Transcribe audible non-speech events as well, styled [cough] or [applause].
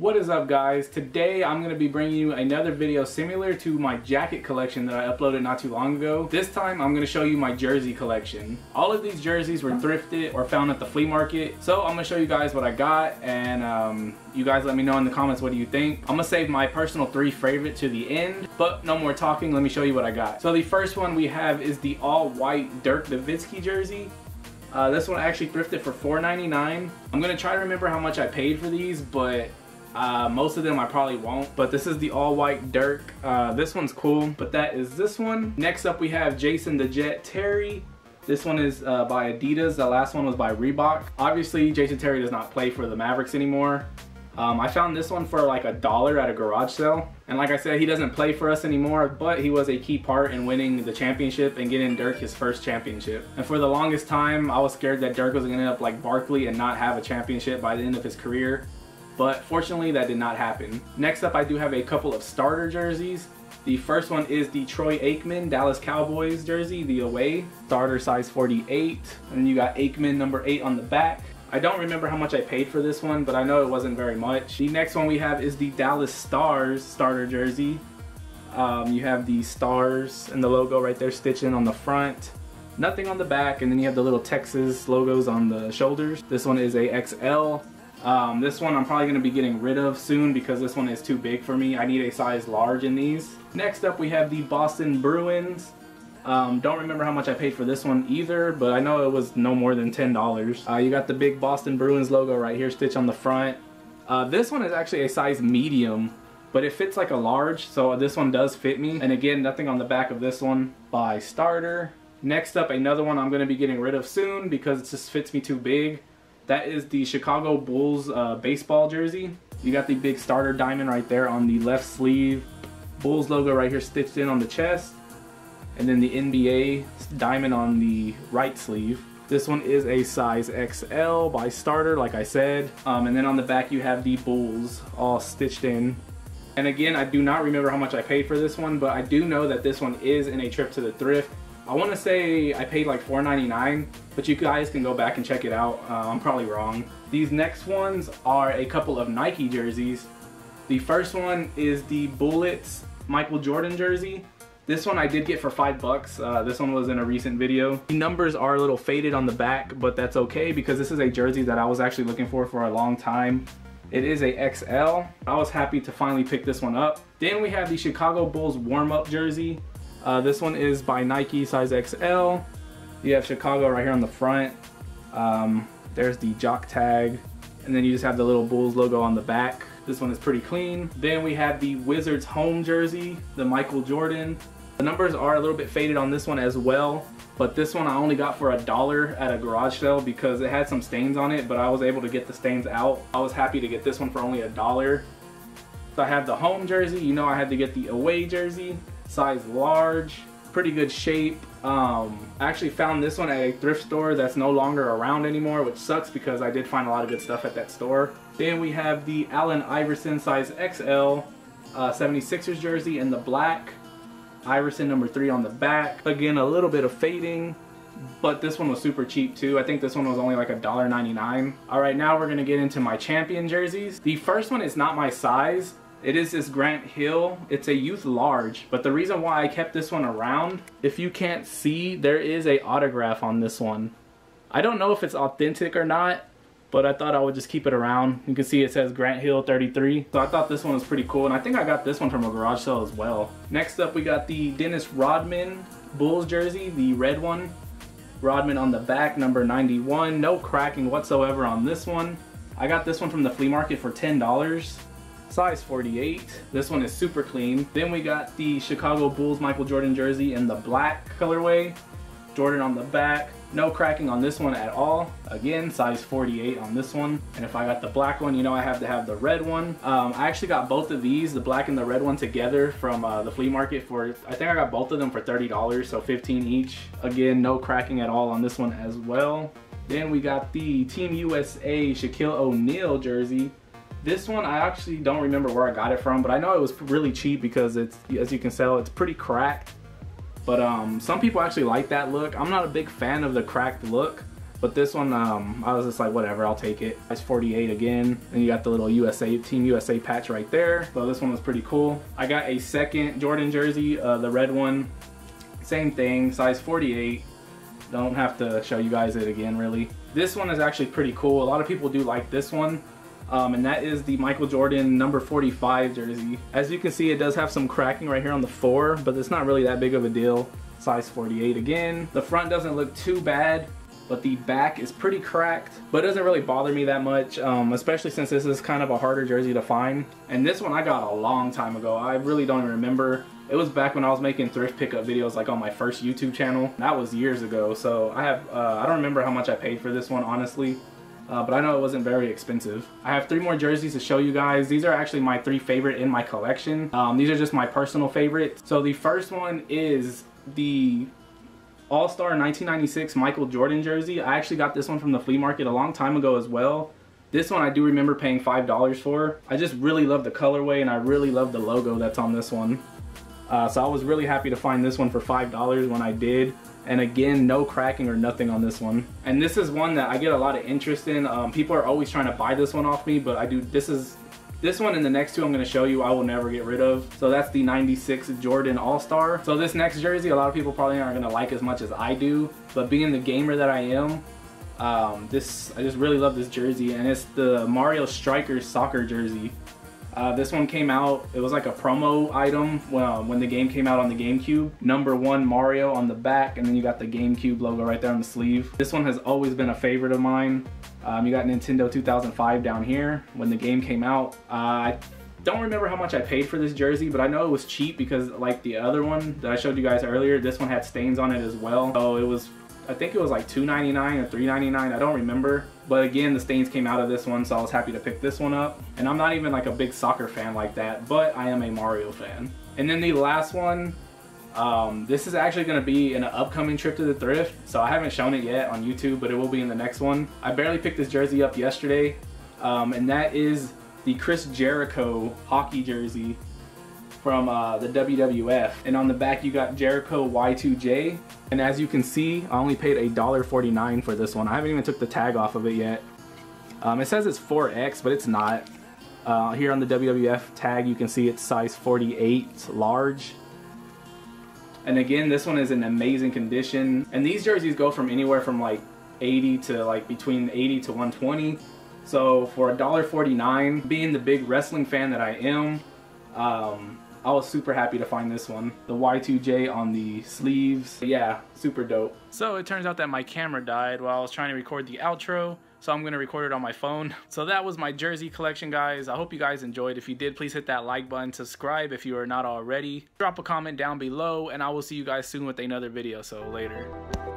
What is up guys? Today I'm going to be bringing you another video similar to my jacket collection that I uploaded not too long ago. This time I'm going to show you my jersey collection. All of these jerseys were thrifted or found at the flea market. So I'm going to show you guys what I got and um, you guys let me know in the comments what do you think. I'm going to save my personal three favorite to the end, but no more talking. Let me show you what I got. So the first one we have is the all white Dirk Nowitzki jersey. Uh, this one I actually thrifted for $4.99. I'm going to try to remember how much I paid for these, but uh, most of them I probably won't, but this is the all white Dirk. Uh, this one's cool, but that is this one. Next up we have Jason the Jet Terry. This one is uh, by Adidas. The last one was by Reebok. Obviously, Jason Terry does not play for the Mavericks anymore. Um, I found this one for like a dollar at a garage sale. And like I said, he doesn't play for us anymore, but he was a key part in winning the championship and getting Dirk his first championship. And for the longest time, I was scared that Dirk was gonna end up like Barkley and not have a championship by the end of his career but fortunately that did not happen. Next up I do have a couple of starter jerseys. The first one is the Troy Aikman Dallas Cowboys jersey, the away, starter size 48. And then you got Aikman number 8 on the back. I don't remember how much I paid for this one, but I know it wasn't very much. The next one we have is the Dallas Stars starter jersey. Um, you have the stars and the logo right there stitching on the front. Nothing on the back, and then you have the little Texas logos on the shoulders. This one is a XL. Um, this one I'm probably going to be getting rid of soon because this one is too big for me. I need a size large in these. Next up we have the Boston Bruins. Um, don't remember how much I paid for this one either, but I know it was no more than $10. Uh, you got the big Boston Bruins logo right here stitched on the front. Uh, this one is actually a size medium, but it fits like a large, so this one does fit me. And again, nothing on the back of this one by Starter. Next up, another one I'm going to be getting rid of soon because it just fits me too big. That is the Chicago Bulls uh, baseball jersey. You got the big starter diamond right there on the left sleeve. Bulls logo right here stitched in on the chest. And then the NBA diamond on the right sleeve. This one is a size XL by Starter, like I said. Um, and then on the back you have the Bulls all stitched in. And again, I do not remember how much I paid for this one, but I do know that this one is in a trip to the thrift. I want to say I paid like $4.99, but you guys can go back and check it out. Uh, I'm probably wrong. These next ones are a couple of Nike jerseys. The first one is the Bullets Michael Jordan jersey. This one I did get for five bucks. Uh, this one was in a recent video. The numbers are a little faded on the back, but that's okay because this is a jersey that I was actually looking for for a long time. It is a XL. I was happy to finally pick this one up. Then we have the Chicago Bulls warm-up jersey. Uh, this one is by Nike, size XL. You have Chicago right here on the front. Um, there's the jock tag. And then you just have the little Bulls logo on the back. This one is pretty clean. Then we have the Wizards home jersey, the Michael Jordan. The numbers are a little bit faded on this one as well, but this one I only got for a dollar at a garage sale because it had some stains on it, but I was able to get the stains out. I was happy to get this one for only a dollar. So I have the home jersey, you know I had to get the away jersey size large, pretty good shape. Um, I actually found this one at a thrift store that's no longer around anymore, which sucks because I did find a lot of good stuff at that store. Then we have the Allen Iverson size XL uh, 76ers jersey in the black. Iverson number three on the back. Again, a little bit of fading, but this one was super cheap too. I think this one was only like a dollar ninety-nine. All right, now we're gonna get into my champion jerseys. The first one is not my size, it is this Grant Hill. It's a youth large, but the reason why I kept this one around, if you can't see, there is a autograph on this one. I don't know if it's authentic or not, but I thought I would just keep it around. You can see it says Grant Hill 33. So I thought this one was pretty cool, and I think I got this one from a garage sale as well. Next up, we got the Dennis Rodman Bulls jersey, the red one. Rodman on the back, number 91. No cracking whatsoever on this one. I got this one from the flea market for $10 size 48. This one is super clean. Then we got the Chicago Bulls Michael Jordan jersey in the black colorway. Jordan on the back. No cracking on this one at all. Again, size 48 on this one. And if I got the black one, you know I have to have the red one. Um, I actually got both of these, the black and the red one together from uh, the flea market for, I think I got both of them for $30, so 15 each. Again, no cracking at all on this one as well. Then we got the Team USA Shaquille O'Neal jersey this one, I actually don't remember where I got it from, but I know it was really cheap because it's, as you can tell, it's pretty cracked. But um, some people actually like that look. I'm not a big fan of the cracked look, But this one, um, I was just like, whatever, I'll take it. It's 48 again. And you got the little USA, Team USA patch right there. So this one was pretty cool. I got a second Jordan jersey, uh, the red one. Same thing, size 48. Don't have to show you guys it again, really. This one is actually pretty cool. A lot of people do like this one. Um, and that is the Michael Jordan number 45 jersey. As you can see, it does have some cracking right here on the four, but it's not really that big of a deal. Size 48 again. The front doesn't look too bad, but the back is pretty cracked, but it doesn't really bother me that much, um, especially since this is kind of a harder jersey to find. And this one I got a long time ago. I really don't even remember. It was back when I was making thrift pickup videos like on my first YouTube channel. That was years ago, so I have, uh, I don't remember how much I paid for this one, honestly. Uh, but I know it wasn't very expensive. I have three more jerseys to show you guys. These are actually my three favorite in my collection. Um, these are just my personal favorites. So the first one is the All-Star 1996 Michael Jordan jersey. I actually got this one from the flea market a long time ago as well. This one I do remember paying $5 for. I just really love the colorway and I really love the logo that's on this one. Uh, so I was really happy to find this one for $5 when I did. And again, no cracking or nothing on this one. And this is one that I get a lot of interest in. Um, people are always trying to buy this one off me, but I do, this is, this one and the next two I'm gonna show you I will never get rid of. So that's the 96 Jordan All-Star. So this next jersey, a lot of people probably aren't gonna like as much as I do, but being the gamer that I am, um, this, I just really love this jersey and it's the Mario Strikers soccer jersey. Uh, this one came out, it was like a promo item well, when the game came out on the GameCube. Number one Mario on the back, and then you got the GameCube logo right there on the sleeve. This one has always been a favorite of mine. Um, you got Nintendo 2005 down here when the game came out. Uh, I don't remember how much I paid for this jersey, but I know it was cheap because like the other one that I showed you guys earlier, this one had stains on it as well. So it was I think it was like $2.99 or $3.99. I don't remember. But again, the stains came out of this one, so I was happy to pick this one up. And I'm not even like a big soccer fan like that, but I am a Mario fan. And then the last one, um, this is actually going to be in an upcoming trip to the thrift. So I haven't shown it yet on YouTube, but it will be in the next one. I barely picked this jersey up yesterday. Um, and that is the Chris Jericho hockey jersey from uh, the WWF. And on the back you got Jericho Y2J. And as you can see, I only paid $1.49 for this one. I haven't even took the tag off of it yet. Um, it says it's 4X, but it's not. Uh, here on the WWF tag, you can see it's size 48 large. And again, this one is in amazing condition. And these jerseys go from anywhere from like 80 to like between 80 to 120. So for $1.49, being the big wrestling fan that I am, um, I was super happy to find this one. The Y2J on the sleeves. Yeah, super dope. So it turns out that my camera died while I was trying to record the outro. So I'm to record it on my phone. [laughs] So that was my jersey collection, guys. I hope you guys enjoyed. If you did, please hit that like button. Subscribe if you are not already. Drop a comment down below. And I will see you guys soon with another video. So later.